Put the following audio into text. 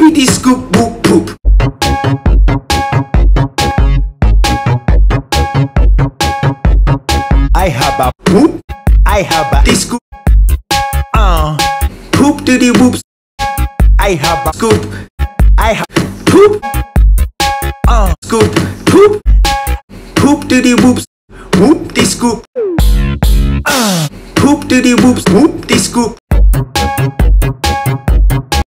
Whoopity scoop whoop poop. I have a poop. I have a disco. scoop. uh Poop to the whoops. I have a Scoop. I have Poop. uh Scoop. Poop. Poop to the whoops. Whoop the scoop. Uh, Poop to the whoops. Whoop the scoop.